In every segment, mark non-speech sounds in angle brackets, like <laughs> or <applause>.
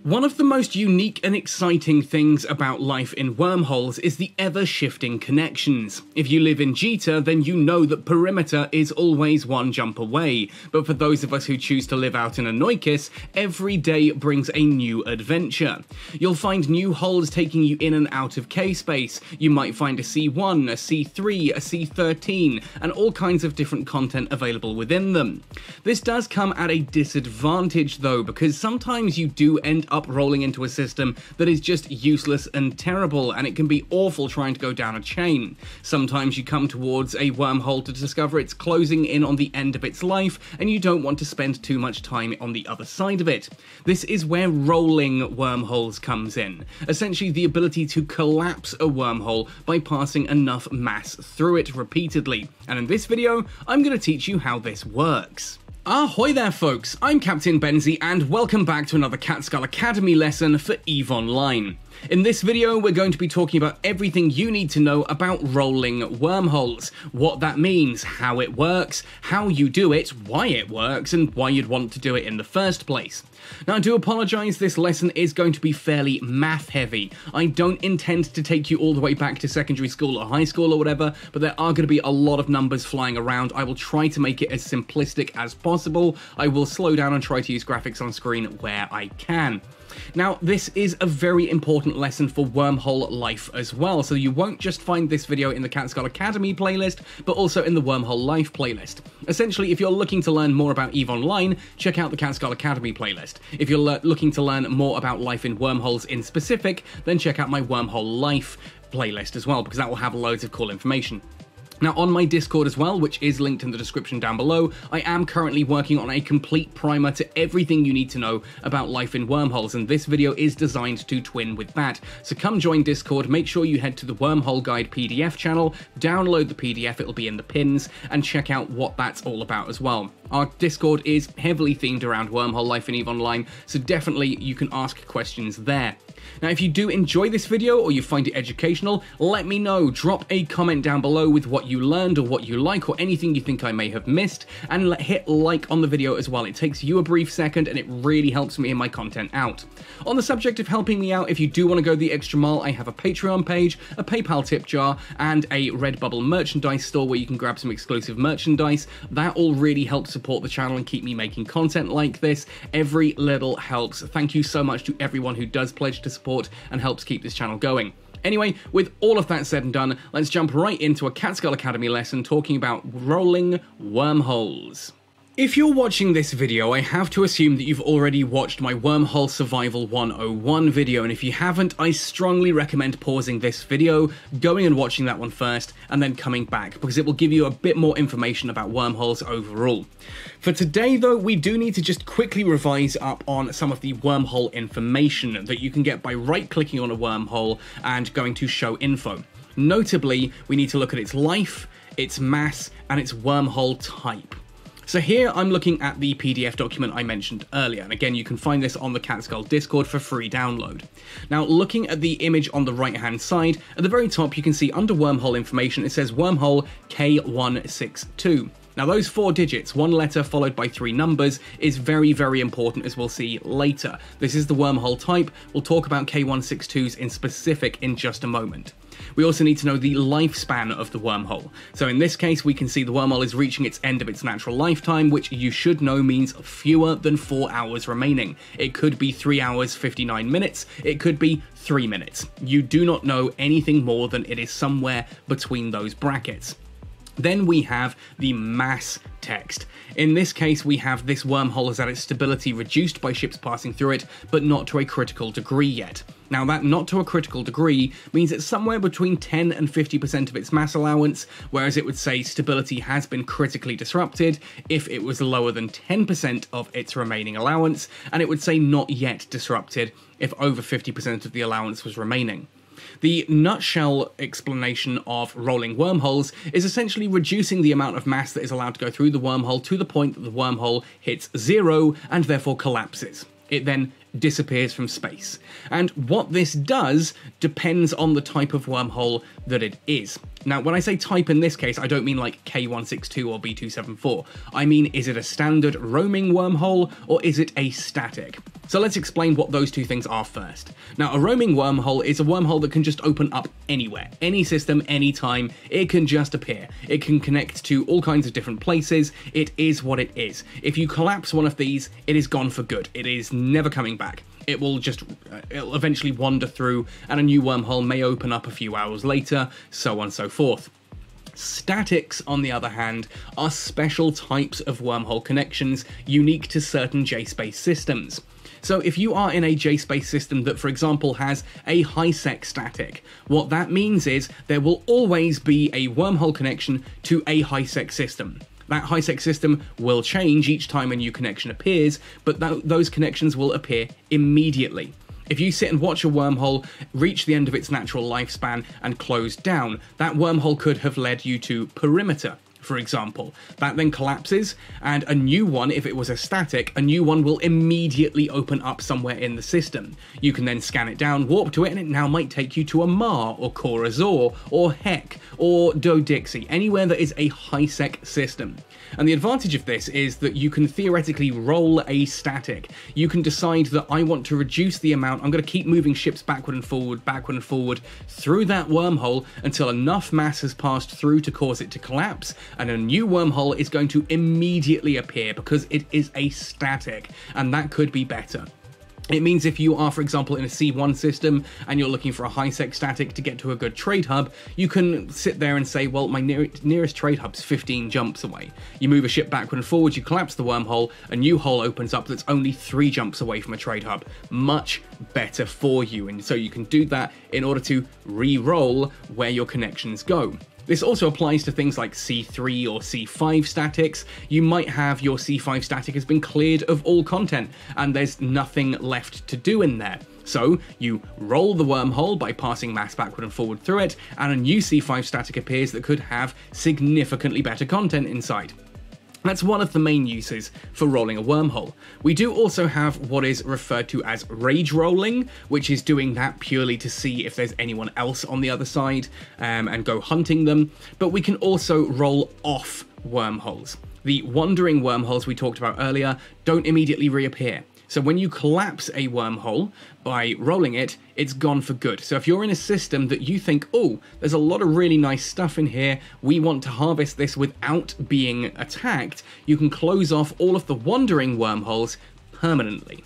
One of the most unique and exciting things about life in wormholes is the ever-shifting connections. If you live in Jita, then you know that Perimeter is always one jump away, but for those of us who choose to live out in Anoikis, every day brings a new adventure. You'll find new holes taking you in and out of K-Space, you might find a C1, a C3, a C13, and all kinds of different content available within them. This does come at a disadvantage though, because sometimes you do end up rolling into a system that is just useless and terrible, and it can be awful trying to go down a chain. Sometimes you come towards a wormhole to discover it's closing in on the end of its life, and you don't want to spend too much time on the other side of it. This is where rolling wormholes comes in. Essentially, the ability to collapse a wormhole by passing enough mass through it repeatedly. And in this video, I'm going to teach you how this works. Ahoy there folks, I'm Captain Benzie and welcome back to another Catskull Academy lesson for EVE Online. In this video, we're going to be talking about everything you need to know about rolling wormholes, what that means, how it works, how you do it, why it works, and why you'd want to do it in the first place. Now, I do apologise, this lesson is going to be fairly math heavy. I don't intend to take you all the way back to secondary school or high school or whatever, but there are going to be a lot of numbers flying around. I will try to make it as simplistic as possible. I will slow down and try to use graphics on screen where I can. Now, this is a very important lesson for wormhole life as well, so you won't just find this video in the Catskull Academy playlist, but also in the Wormhole Life playlist. Essentially, if you're looking to learn more about EVE Online, check out the Catskull Academy playlist. If you're looking to learn more about life in wormholes in specific, then check out my Wormhole Life playlist as well, because that will have loads of cool information. Now, on my Discord as well, which is linked in the description down below, I am currently working on a complete primer to everything you need to know about life in wormholes, and this video is designed to twin with that. So come join Discord, make sure you head to the Wormhole Guide PDF channel, download the PDF, it'll be in the pins, and check out what that's all about as well. Our Discord is heavily themed around wormhole life in EVE Online, so definitely you can ask questions there. Now, if you do enjoy this video or you find it educational, let me know. Drop a comment down below with what you learned or what you like or anything you think I may have missed, and hit like on the video as well. It takes you a brief second and it really helps me in my content out. On the subject of helping me out, if you do want to go the extra mile, I have a Patreon page, a PayPal tip jar, and a Redbubble merchandise store where you can grab some exclusive merchandise. That all really helps support the channel and keep me making content like this. Every little helps. Thank you so much to everyone who does pledge to support and helps keep this channel going. Anyway, with all of that said and done, let's jump right into a Catskull Academy lesson talking about rolling wormholes. If you're watching this video, I have to assume that you've already watched my Wormhole Survival 101 video, and if you haven't, I strongly recommend pausing this video, going and watching that one first, and then coming back, because it will give you a bit more information about wormholes overall. For today, though, we do need to just quickly revise up on some of the wormhole information that you can get by right-clicking on a wormhole and going to Show Info. Notably, we need to look at its life, its mass, and its wormhole type. So here I'm looking at the PDF document I mentioned earlier, and again you can find this on the Catskull Discord for free download. Now looking at the image on the right hand side, at the very top you can see under wormhole information it says wormhole K162. Now those four digits, one letter followed by three numbers, is very, very important as we'll see later. This is the wormhole type, we'll talk about K162s in specific in just a moment. We also need to know the lifespan of the wormhole. So in this case, we can see the wormhole is reaching its end of its natural lifetime, which you should know means fewer than 4 hours remaining. It could be 3 hours 59 minutes, it could be 3 minutes. You do not know anything more than it is somewhere between those brackets. Then we have the mass text. In this case, we have this wormhole has had its stability reduced by ships passing through it, but not to a critical degree yet. Now that not to a critical degree means it's somewhere between 10 and 50% of its mass allowance, whereas it would say stability has been critically disrupted if it was lower than 10% of its remaining allowance, and it would say not yet disrupted if over 50% of the allowance was remaining. The nutshell explanation of rolling wormholes is essentially reducing the amount of mass that is allowed to go through the wormhole to the point that the wormhole hits zero and therefore collapses. It then disappears from space. And what this does depends on the type of wormhole that it is. Now, when I say type in this case, I don't mean like K162 or B274. I mean, is it a standard roaming wormhole or is it a static? So let's explain what those two things are first. Now, a roaming wormhole is a wormhole that can just open up anywhere, any system, anytime. It can just appear. It can connect to all kinds of different places. It is what it is. If you collapse one of these, it is gone for good. It is never coming back it will just uh, it'll eventually wander through and a new wormhole may open up a few hours later so on and so forth Statics, on the other hand, are special types of wormhole connections unique to certain JSpace systems. So if you are in a JSpace system that, for example, has a HiSec static, what that means is there will always be a wormhole connection to a HiSec system. That HiSec system will change each time a new connection appears, but th those connections will appear immediately. If you sit and watch a wormhole reach the end of its natural lifespan and close down, that wormhole could have led you to perimeter, for example. That then collapses, and a new one, if it was a static, a new one will immediately open up somewhere in the system. You can then scan it down, warp to it, and it now might take you to Amarr, or Corazor, or Hek, or Dodixie, anywhere that is a high-sec system. And the advantage of this is that you can theoretically roll a static. You can decide that I want to reduce the amount, I'm going to keep moving ships backward and forward, backward and forward through that wormhole until enough mass has passed through to cause it to collapse, and a new wormhole is going to immediately appear because it is a static, and that could be better. It means if you are, for example, in a C1 system and you're looking for a high-sec static to get to a good trade hub, you can sit there and say, well, my near nearest trade hub's 15 jumps away. You move a ship backward and forward, you collapse the wormhole, a new hole opens up that's only three jumps away from a trade hub. Much better for you, and so you can do that in order to re-roll where your connections go. This also applies to things like C3 or C5 statics. You might have your C5 static has been cleared of all content, and there's nothing left to do in there. So you roll the wormhole by passing mass backward and forward through it, and a new C5 static appears that could have significantly better content inside. That's one of the main uses for rolling a wormhole. We do also have what is referred to as rage rolling, which is doing that purely to see if there's anyone else on the other side um, and go hunting them, but we can also roll off wormholes. The wandering wormholes we talked about earlier don't immediately reappear. So when you collapse a wormhole by rolling it, it's gone for good. So if you're in a system that you think, oh, there's a lot of really nice stuff in here, we want to harvest this without being attacked, you can close off all of the wandering wormholes permanently.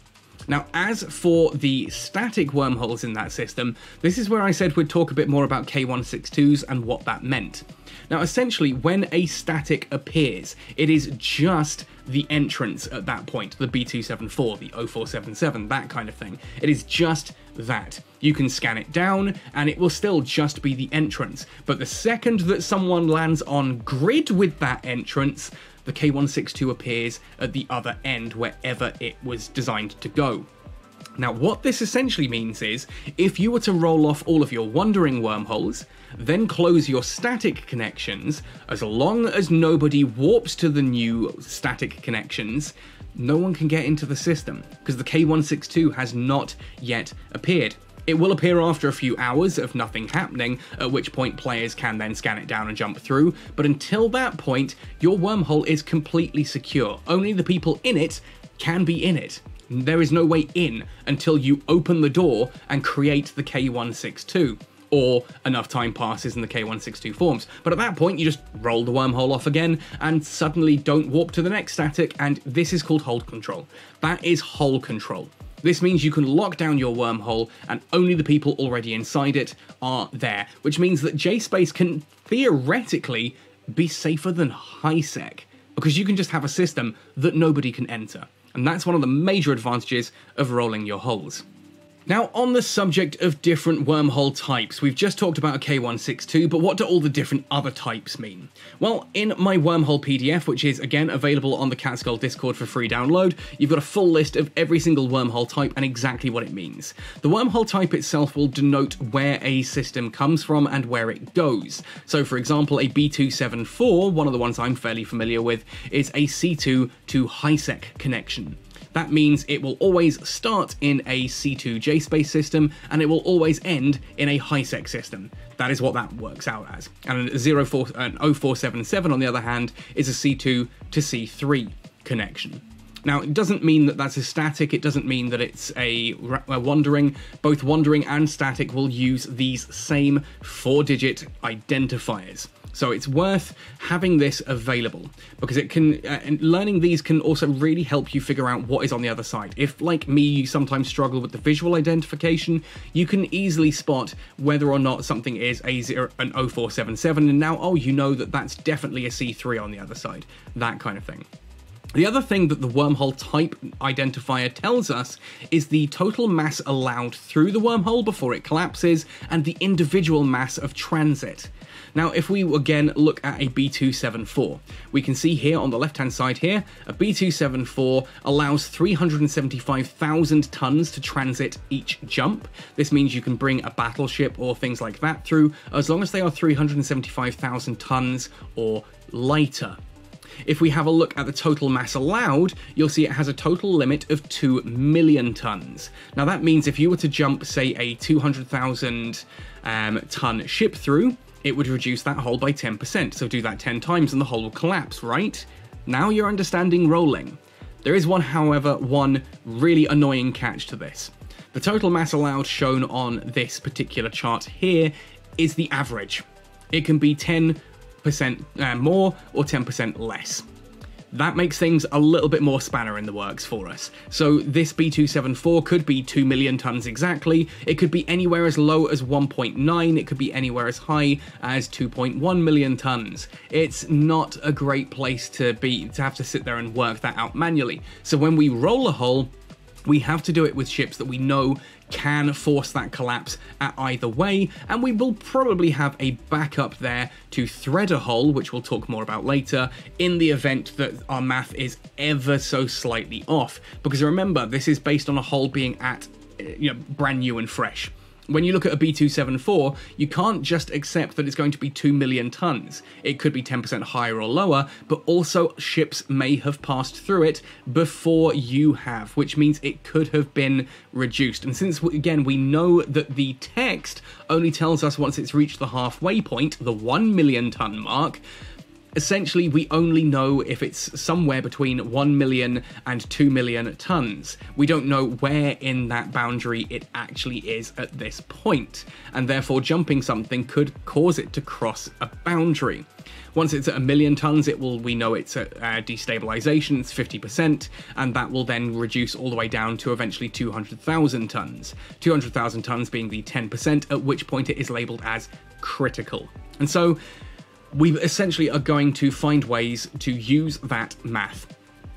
Now, as for the static wormholes in that system, this is where I said we'd talk a bit more about K162s and what that meant. Now, essentially, when a static appears, it is just the entrance at that point, the B274, the 0477, that kind of thing. It is just that. You can scan it down, and it will still just be the entrance. But the second that someone lands on grid with that entrance, the K162 appears at the other end wherever it was designed to go. Now, what this essentially means is, if you were to roll off all of your wandering wormholes, then close your static connections, as long as nobody warps to the new static connections, no one can get into the system, because the K162 has not yet appeared. It will appear after a few hours of nothing happening, at which point players can then scan it down and jump through, but until that point, your wormhole is completely secure. Only the people in it can be in it. There is no way in until you open the door and create the K162 or enough time passes and the K162 forms. But at that point, you just roll the wormhole off again and suddenly don't warp to the next static, and this is called hold control. That is hole control. This means you can lock down your wormhole and only the people already inside it are there, which means that JSpace can theoretically be safer than HiSec, because you can just have a system that nobody can enter and that's one of the major advantages of rolling your holes. Now, on the subject of different wormhole types, we've just talked about a K162, but what do all the different other types mean? Well, in my wormhole PDF, which is again available on the Catskull Discord for free download, you've got a full list of every single wormhole type and exactly what it means. The wormhole type itself will denote where a system comes from and where it goes. So, for example, a B274, one of the ones I'm fairly familiar with, is a C2 to HiSec connection. That means it will always start in a C2 JSpace system and it will always end in a HiSec system. That is what that works out as. And a 04, an 0477 on the other hand is a C2 to C3 connection. Now, it doesn't mean that that's a static, it doesn't mean that it's a, a wandering. Both wandering and static will use these same four digit identifiers. So it's worth having this available because it can, uh, and learning these can also really help you figure out what is on the other side. If, like me, you sometimes struggle with the visual identification, you can easily spot whether or not something is a zero, an 0477, and now, oh, you know that that's definitely a C3 on the other side. That kind of thing. The other thing that the wormhole type identifier tells us is the total mass allowed through the wormhole before it collapses and the individual mass of transit. Now, if we again look at a B274, we can see here on the left-hand side here, a B274 allows 375,000 tons to transit each jump. This means you can bring a battleship or things like that through, as long as they are 375,000 tons or lighter. If we have a look at the total mass allowed, you'll see it has a total limit of 2 million tons. Now that means if you were to jump, say, a 200,000 um, ton ship through, it would reduce that hole by 10%. So do that 10 times and the hole will collapse, right? Now you're understanding rolling. There is one, however, one really annoying catch to this. The total mass allowed shown on this particular chart here is the average. It can be 10 10% uh, more or 10% less. That makes things a little bit more spanner in the works for us. So this B274 could be 2 million tons exactly, it could be anywhere as low as 1.9, it could be anywhere as high as 2.1 million tons. It's not a great place to be, to have to sit there and work that out manually. So when we roll a hull, we have to do it with ships that we know can force that collapse at either way, and we will probably have a backup there to thread a hole, which we'll talk more about later, in the event that our math is ever so slightly off. Because remember, this is based on a hole being at eh, you know, brand new and fresh when you look at a B274, you can't just accept that it's going to be 2 million tons. It could be 10% higher or lower, but also ships may have passed through it before you have, which means it could have been reduced. And since, again, we know that the text only tells us once it's reached the halfway point, the 1 million ton mark, essentially we only know if it's somewhere between 1 million and 2 million tons. We don't know where in that boundary it actually is at this point, and therefore jumping something could cause it to cross a boundary. Once it's at a million tons, it will we know it's at uh, destabilization, it's 50%, and that will then reduce all the way down to eventually 200,000 tons. 200,000 tons being the 10%, at which point it is labeled as critical. And so we essentially are going to find ways to use that math.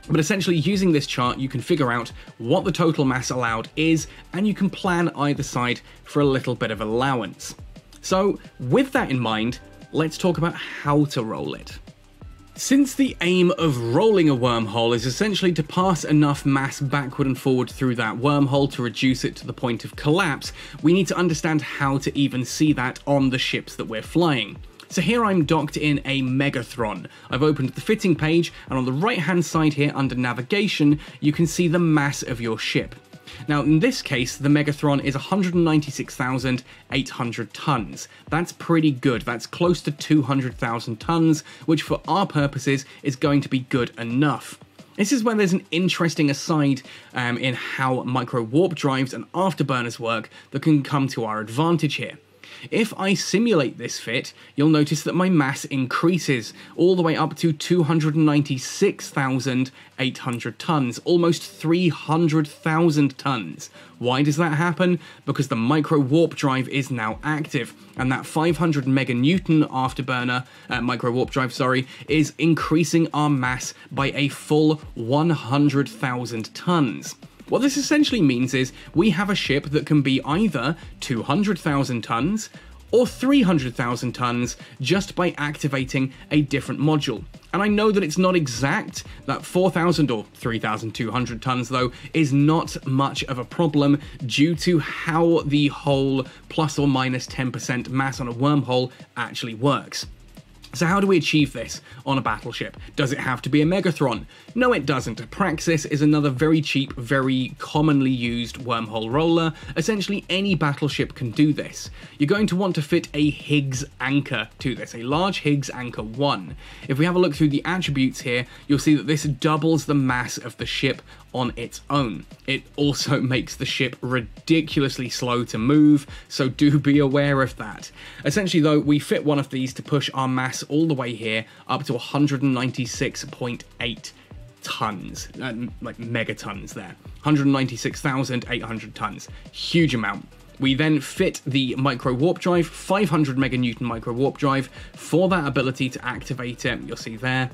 But essentially, using this chart, you can figure out what the total mass allowed is, and you can plan either side for a little bit of allowance. So, with that in mind, let's talk about how to roll it. Since the aim of rolling a wormhole is essentially to pass enough mass backward and forward through that wormhole to reduce it to the point of collapse, we need to understand how to even see that on the ships that we're flying. So here I'm docked in a Megathron. I've opened the fitting page, and on the right hand side here under navigation, you can see the mass of your ship. Now, in this case, the Megathron is 196,800 tons. That's pretty good. That's close to 200,000 tons, which for our purposes is going to be good enough. This is where there's an interesting aside um, in how micro warp drives and afterburners work that can come to our advantage here. If I simulate this fit, you'll notice that my mass increases all the way up to 296,800 tons, almost 300,000 tons. Why does that happen? Because the micro warp drive is now active, and that 500 meganewton afterburner, uh, micro warp drive, sorry, is increasing our mass by a full 100,000 tons. What this essentially means is we have a ship that can be either 200,000 tons or 300,000 tons just by activating a different module. And I know that it's not exact, that 4,000 or 3,200 tons though is not much of a problem due to how the whole plus or minus 10% mass on a wormhole actually works. So how do we achieve this on a battleship? Does it have to be a Megathron? No, it doesn't. A Praxis is another very cheap, very commonly used wormhole roller. Essentially, any battleship can do this. You're going to want to fit a Higgs anchor to this, a large Higgs anchor 1. If we have a look through the attributes here, you'll see that this doubles the mass of the ship on its own. It also <laughs> makes the ship ridiculously slow to move, so do be aware of that. Essentially though, we fit one of these to push our mass all the way here up to 196.8 tons, uh, like megatons there. 196,800 tons. Huge amount. We then fit the micro warp drive, 500 meganewton micro warp drive, for that ability to activate it. You'll see there.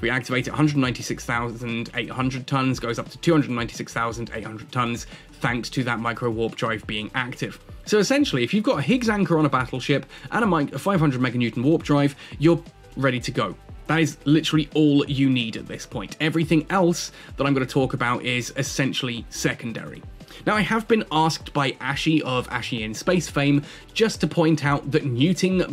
We activate it 196,800 tons, goes up to 296,800 tons, thanks to that micro warp drive being active. So essentially, if you've got a Higgs anchor on a battleship and a 500 meganewton warp drive, you're ready to go. That is literally all you need at this point. Everything else that I'm going to talk about is essentially secondary. Now, I have been asked by Ashy of Ashy in Space fame just to point out that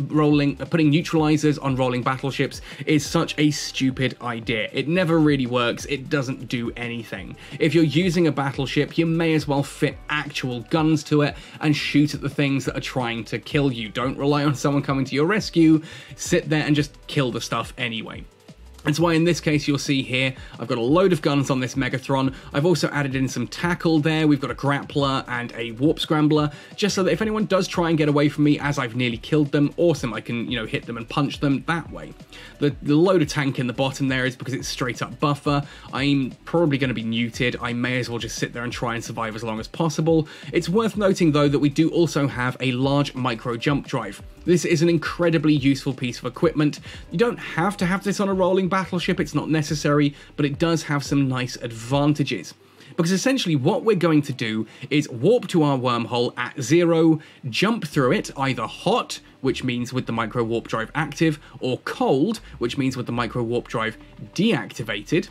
rolling, putting neutralizers on rolling battleships is such a stupid idea. It never really works, it doesn't do anything. If you're using a battleship, you may as well fit actual guns to it and shoot at the things that are trying to kill you. Don't rely on someone coming to your rescue, sit there and just kill the stuff anyway. That's why in this case you'll see here, I've got a load of guns on this Megathron. I've also added in some tackle there. We've got a grappler and a warp scrambler, just so that if anyone does try and get away from me as I've nearly killed them, awesome, I can, you know, hit them and punch them that way. The, the load of tank in the bottom there is because it's straight up buffer. I'm probably going to be neuted. I may as well just sit there and try and survive as long as possible. It's worth noting though that we do also have a large micro jump drive. This is an incredibly useful piece of equipment. You don't have to have this on a rolling battleship, it's not necessary, but it does have some nice advantages. Because essentially what we're going to do is warp to our wormhole at zero, jump through it either hot, which means with the micro warp drive active, or cold, which means with the micro warp drive deactivated.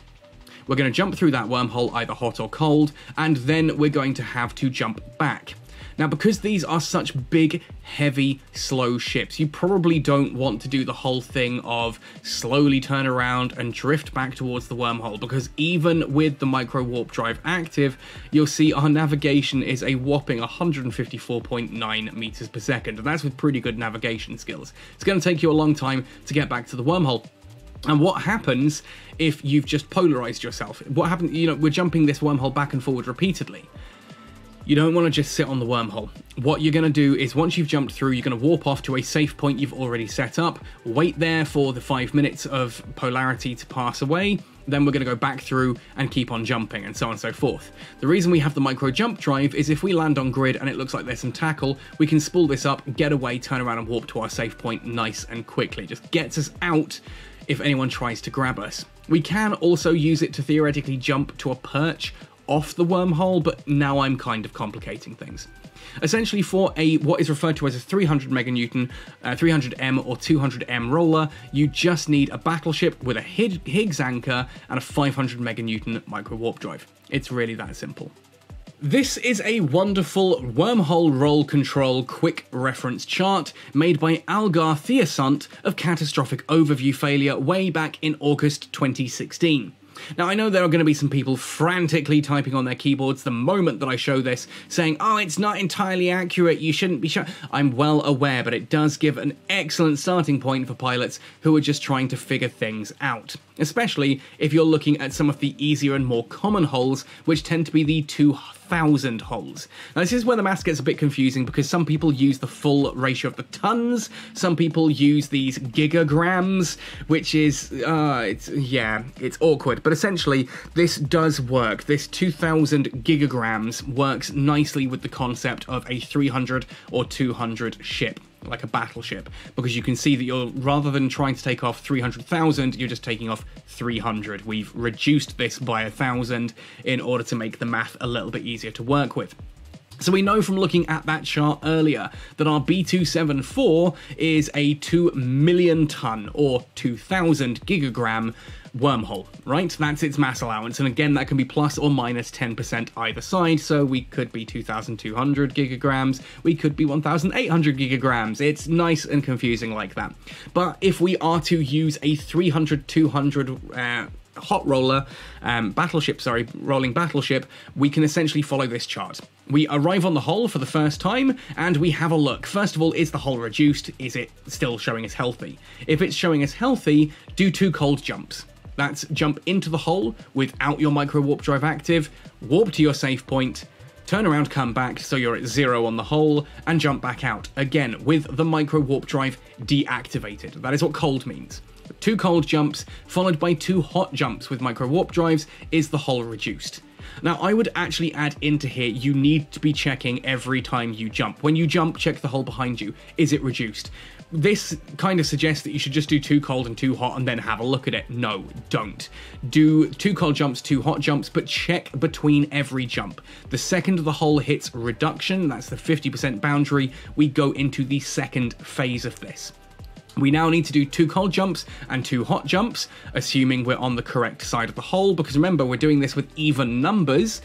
We're going to jump through that wormhole either hot or cold, and then we're going to have to jump back. Now, because these are such big, heavy, slow ships, you probably don't want to do the whole thing of slowly turn around and drift back towards the wormhole, because even with the micro warp drive active, you'll see our navigation is a whopping 154.9 meters per second, and that's with pretty good navigation skills. It's going to take you a long time to get back to the wormhole. And what happens if you've just polarized yourself? What happens, you know, we're jumping this wormhole back and forward repeatedly you don't want to just sit on the wormhole. What you're going to do is once you've jumped through, you're going to warp off to a safe point you've already set up, wait there for the five minutes of polarity to pass away, then we're going to go back through and keep on jumping and so on and so forth. The reason we have the micro jump drive is if we land on grid and it looks like there's some tackle, we can spool this up, get away, turn around and warp to our safe point nice and quickly. It just gets us out if anyone tries to grab us. We can also use it to theoretically jump to a perch off the wormhole, but now I'm kind of complicating things. Essentially, for a what is referred to as a 300 meganewton, uh, 300m or 200m roller, you just need a battleship with a Higgs anchor and a 500 meganewton micro warp drive. It's really that simple. This is a wonderful wormhole roll control quick reference chart made by Algar Theosant of Catastrophic Overview Failure way back in August 2016. Now, I know there are going to be some people frantically typing on their keyboards the moment that I show this, saying, oh, it's not entirely accurate, you shouldn't be sure. I'm well aware, but it does give an excellent starting point for pilots who are just trying to figure things out. Especially if you're looking at some of the easier and more common holes, which tend to be the two thousand holes. Now this is where the math gets a bit confusing because some people use the full ratio of the tons, some people use these gigagrams, which is, uh, it's, yeah, it's awkward. But essentially, this does work. This 2000 gigagrams works nicely with the concept of a 300 or 200 ship like a battleship, because you can see that you're, rather than trying to take off 300,000, you're just taking off 300. We've reduced this by a thousand in order to make the math a little bit easier to work with. So we know from looking at that chart earlier that our B274 is a 2 million ton or 2000 gigagram wormhole, right? That's its mass allowance, and again, that can be plus or minus 10% either side, so we could be 2,200 gigagrams, we could be 1,800 gigagrams. It's nice and confusing like that. But if we are to use a 300, 200, uh, hot roller um, battleship, sorry, rolling battleship, we can essentially follow this chart. We arrive on the hull for the first time and we have a look. First of all, is the hull reduced? Is it still showing us healthy? If it's showing us healthy, do two cold jumps. That's jump into the hole without your micro warp drive active, warp to your safe point, turn around, come back so you're at zero on the hole, and jump back out, again with the micro warp drive deactivated. That is what cold means. Two cold jumps, followed by two hot jumps with micro warp drives, is the hole reduced. Now, I would actually add into here, you need to be checking every time you jump. When you jump, check the hole behind you. Is it reduced? This kind of suggests that you should just do two cold and two hot and then have a look at it. No, don't. Do two cold jumps, two hot jumps, but check between every jump. The second the hole hits reduction, that's the 50% boundary, we go into the second phase of this. We now need to do two cold jumps and two hot jumps, assuming we're on the correct side of the hole, because remember, we're doing this with even numbers.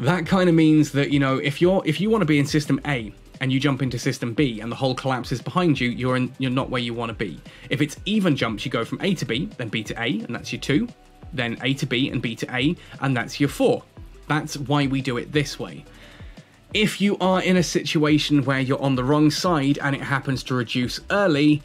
That kind of means that, you know, if you're if you want to be in system A and you jump into system B and the hole collapses behind you, you're in you're not where you want to be. If it's even jumps, you go from A to B, then B to A, and that's your two, then A to B and B to A, and that's your four. That's why we do it this way. If you are in a situation where you're on the wrong side and it happens to reduce early,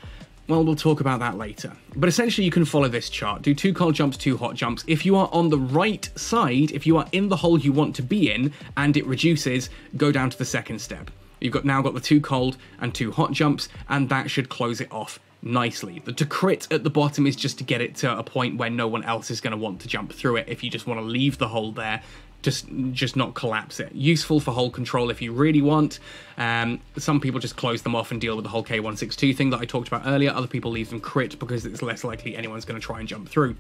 well, we'll talk about that later. But essentially, you can follow this chart. Do two cold jumps, two hot jumps. If you are on the right side, if you are in the hole you want to be in, and it reduces, go down to the second step. You've got now got the two cold and two hot jumps, and that should close it off nicely. The to crit at the bottom is just to get it to a point where no one else is going to want to jump through it if you just want to leave the hole there just just not collapse it. Useful for hole control if you really want. Um, some people just close them off and deal with the whole K162 thing that I talked about earlier. Other people leave them crit because it's less likely anyone's going to try and jump through.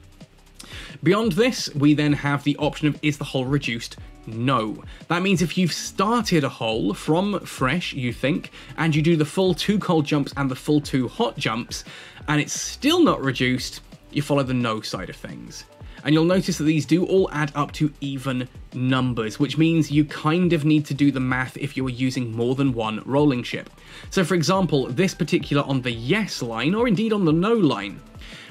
Beyond this, we then have the option of is the hole reduced? No. That means if you've started a hole from fresh, you think, and you do the full two cold jumps and the full two hot jumps, and it's still not reduced, you follow the no side of things and you'll notice that these do all add up to even numbers, which means you kind of need to do the math if you are using more than one rolling ship. So for example, this particular on the yes line, or indeed on the no line,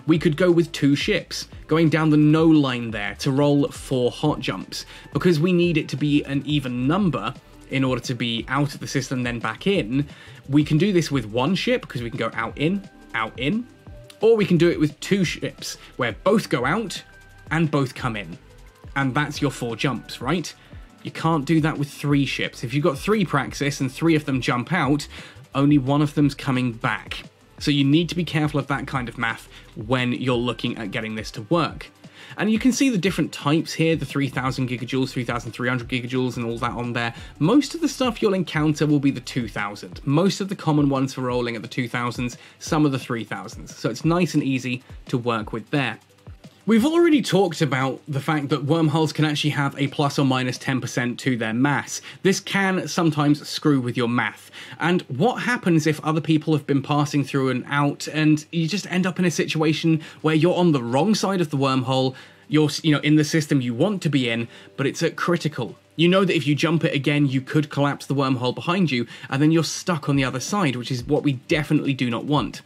we could go with two ships, going down the no line there to roll four hot jumps. Because we need it to be an even number in order to be out of the system then back in, we can do this with one ship because we can go out in, out in, or we can do it with two ships where both go out and both come in. And that's your four jumps, right? You can't do that with three ships. If you've got three Praxis and three of them jump out, only one of them's coming back. So you need to be careful of that kind of math when you're looking at getting this to work. And you can see the different types here, the 3000 gigajoules, 3300 gigajoules and all that on there. Most of the stuff you'll encounter will be the 2000. Most of the common ones for rolling at the 2000s, some of the 3000s. So it's nice and easy to work with there. We've already talked about the fact that wormholes can actually have a plus or minus 10% to their mass. This can sometimes screw with your math. And what happens if other people have been passing through and out and you just end up in a situation where you're on the wrong side of the wormhole, you're you know in the system you want to be in, but it's at critical. You know that if you jump it again, you could collapse the wormhole behind you, and then you're stuck on the other side, which is what we definitely do not want.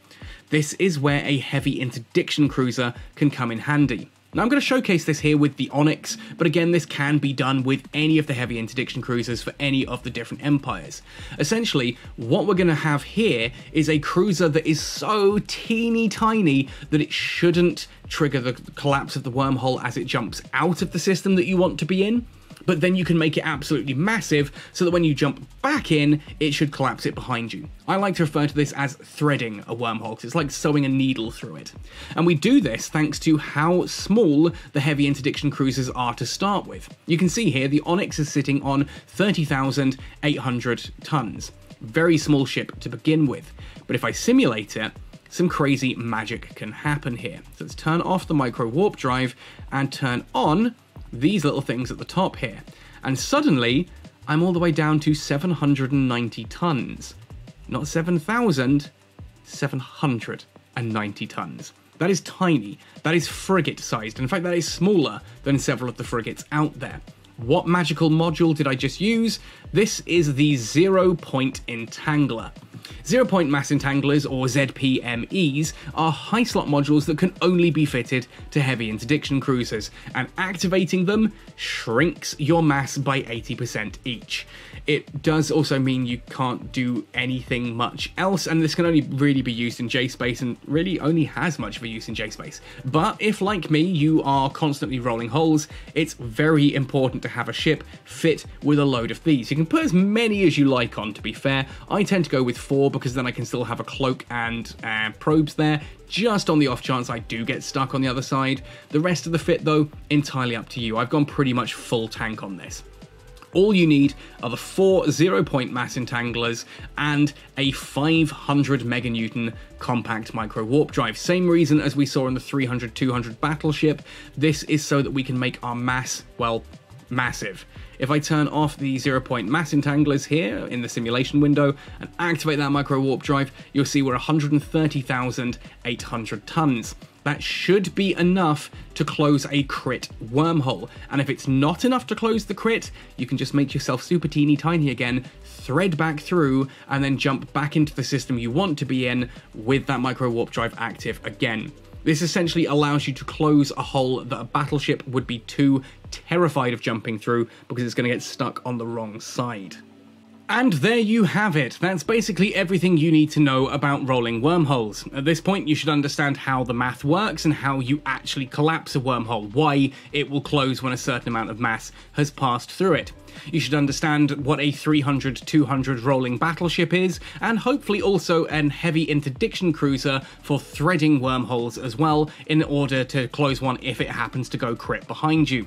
This is where a heavy interdiction cruiser can come in handy. Now I'm going to showcase this here with the Onyx, but again this can be done with any of the heavy interdiction cruisers for any of the different empires. Essentially, what we're going to have here is a cruiser that is so teeny tiny that it shouldn't trigger the collapse of the wormhole as it jumps out of the system that you want to be in, but then you can make it absolutely massive so that when you jump back in, it should collapse it behind you. I like to refer to this as threading a wormhole because it's like sewing a needle through it. And we do this thanks to how small the heavy interdiction cruisers are to start with. You can see here the Onyx is sitting on 30,800 tons. Very small ship to begin with. But if I simulate it, some crazy magic can happen here. So let's turn off the micro warp drive and turn on these little things at the top here. And suddenly, I'm all the way down to 790 tons. Not 7,000, 790 tons. That is tiny. That is frigate sized. In fact, that is smaller than several of the frigates out there. What magical module did I just use? This is the Zero Point Entangler. Zero Point Mass Entanglers, or ZPMEs, are high slot modules that can only be fitted to heavy interdiction cruisers, and activating them shrinks your mass by 80% each. It does also mean you can't do anything much else, and this can only really be used in J-Space and really only has much of a use in J-Space. But if, like me, you are constantly rolling holes, it's very important to have a ship fit with a load of these. You can put as many as you like on, to be fair. I tend to go with four because then I can still have a cloak and uh, probes there, just on the off chance I do get stuck on the other side. The rest of the fit, though, entirely up to you. I've gone pretty much full tank on this. All you need are the four zero point mass entanglers and a 500 meganewton compact micro warp drive. Same reason as we saw in the 300 200 battleship. This is so that we can make our mass, well, massive. If I turn off the zero point mass entanglers here in the simulation window and activate that micro warp drive, you'll see we're 130,800 tons. That should be enough to close a crit wormhole. And if it's not enough to close the crit, you can just make yourself super teeny tiny again, thread back through, and then jump back into the system you want to be in with that micro warp drive active again. This essentially allows you to close a hole that a battleship would be too terrified of jumping through because it's going to get stuck on the wrong side. And there you have it. That's basically everything you need to know about rolling wormholes. At this point, you should understand how the math works and how you actually collapse a wormhole, why it will close when a certain amount of mass has passed through it. You should understand what a 300 200 rolling battleship is, and hopefully also an heavy interdiction cruiser for threading wormholes as well, in order to close one if it happens to go crit behind you.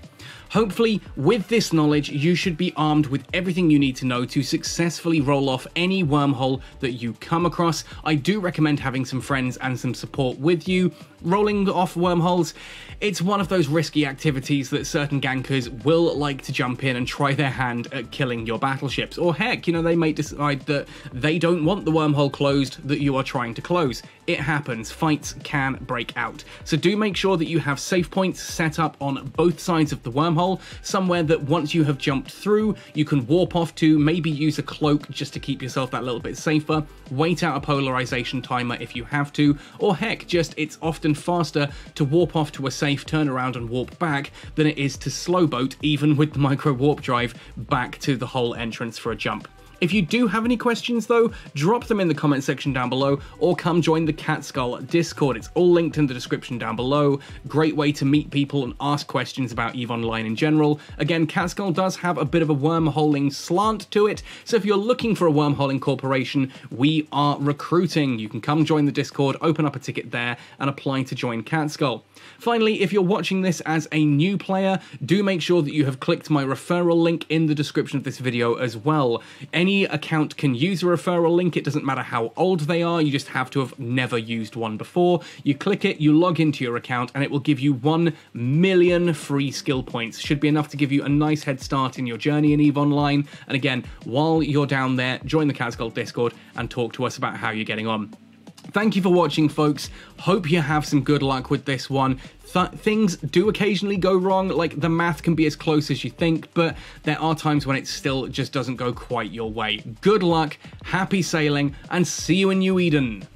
Hopefully, with this knowledge, you should be armed with everything you need to know to successfully roll off any wormhole that you come across. I do recommend having some friends and some support with you. Rolling off wormholes, it's one of those risky activities that certain gankers will like to jump in and try their hand at killing your battleships. Or heck, you know, they may decide that they don't want the wormhole closed that you are trying to close. It happens, fights can break out. So do make sure that you have safe points set up on both sides of the wormhole, somewhere that once you have jumped through, you can warp off to, maybe use a cloak just to keep yourself that little bit safer, wait out a polarization timer if you have to, or heck, just it's often faster to warp off to a safe turnaround and warp back than it is to slow boat, even with the micro warp drive, back to the hole entrance for a jump. If you do have any questions though, drop them in the comment section down below or come join the Catskull Discord. It's all linked in the description down below. Great way to meet people and ask questions about EVE Online in general. Again, Catskull does have a bit of a wormholing slant to it, so if you're looking for a wormholing corporation, we are recruiting. You can come join the Discord, open up a ticket there, and apply to join Catskull. Finally, if you're watching this as a new player, do make sure that you have clicked my referral link in the description of this video as well. Any account can use a referral link, it doesn't matter how old they are, you just have to have never used one before. You click it, you log into your account, and it will give you 1 million free skill points. Should be enough to give you a nice head start in your journey in EVE Online. And again, while you're down there, join the Catskull Discord and talk to us about how you're getting on. Thank you for watching, folks. Hope you have some good luck with this one. Th things do occasionally go wrong, like the math can be as close as you think, but there are times when it still just doesn't go quite your way. Good luck, happy sailing, and see you in New Eden.